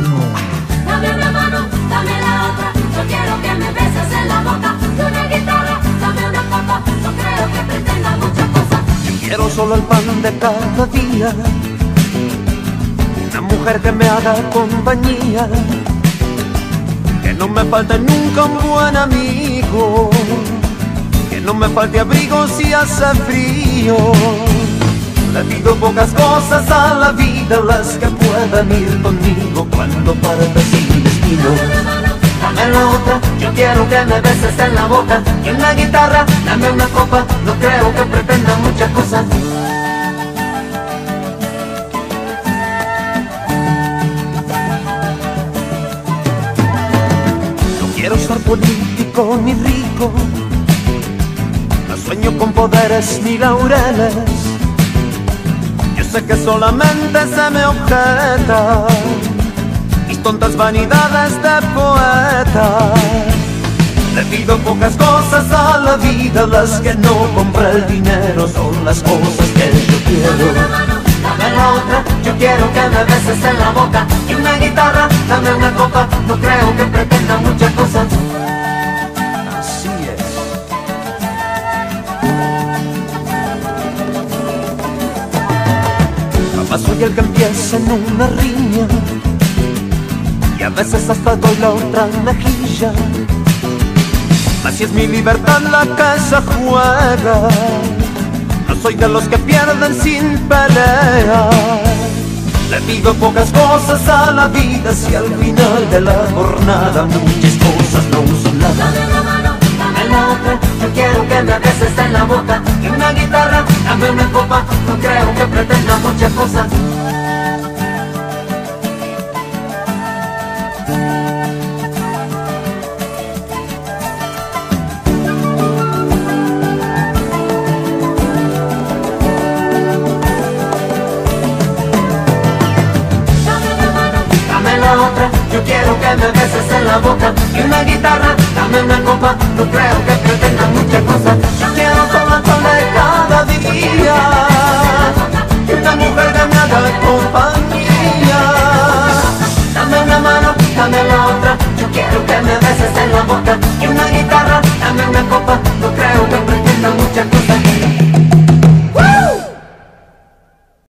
Dame una mano, dame la otra, yo quiero que me beses en la boca. Y una guitarra, dame una copa, yo creo que pretenda muchas cosas. Quiero solo el pan de cada día, una mujer que me haga compañía. Que no me falte nunca un buen amigo, que no me falte abrigo si hace frío. Le pido pocas cosas a la vida, las que puedan ir conmigo cuando sin dame la otra Yo quiero que me beses en la boca. Y una guitarra, dame una copa No creo que pretenda muchas cosas. No quiero ser político ni rico. No sueño con poderes ni laureles. Yo sé que solamente se me objeta tontas vanidades de poeta. Le pido pocas cosas a la vida, las que no compra el dinero son las cosas que yo quiero. Dame la otra, yo quiero que me beses en la boca y una guitarra, dame una copa, no creo que pretenda muchas cosas. Así es. Papá soy el que empieza en una riña y a veces hasta doy la otra mejilla. Así es mi libertad la se juega. No soy de los que pierden sin pelear. Le pido pocas cosas a la vida si al final de la jornada muchas cosas no son nada. Dame la mano, dame la otra, yo quiero que me beses en la boca y una guitarra, dame una copa, no creo que pretenda muchas cosas. Que me beses en la boca Y una guitarra, dame una copa No creo que pretenda muchas cosas Yo quiero solo de cada día Y una mujer que me haga compañía. Dame una mano, dame la otra Yo quiero que me beses en la boca Y una guitarra, dame una copa